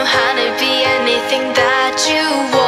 know how to be anything that you want.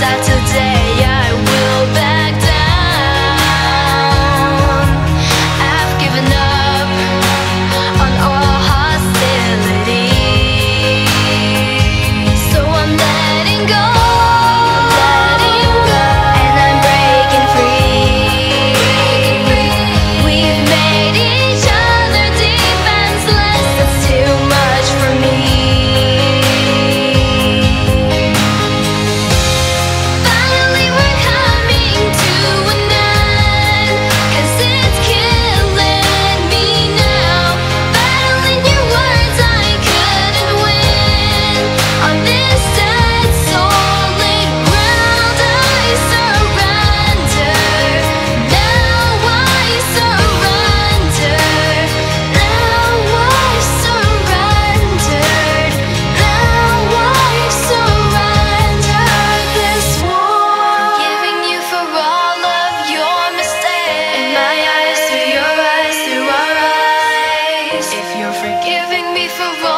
I do If you're forgiving me for wrong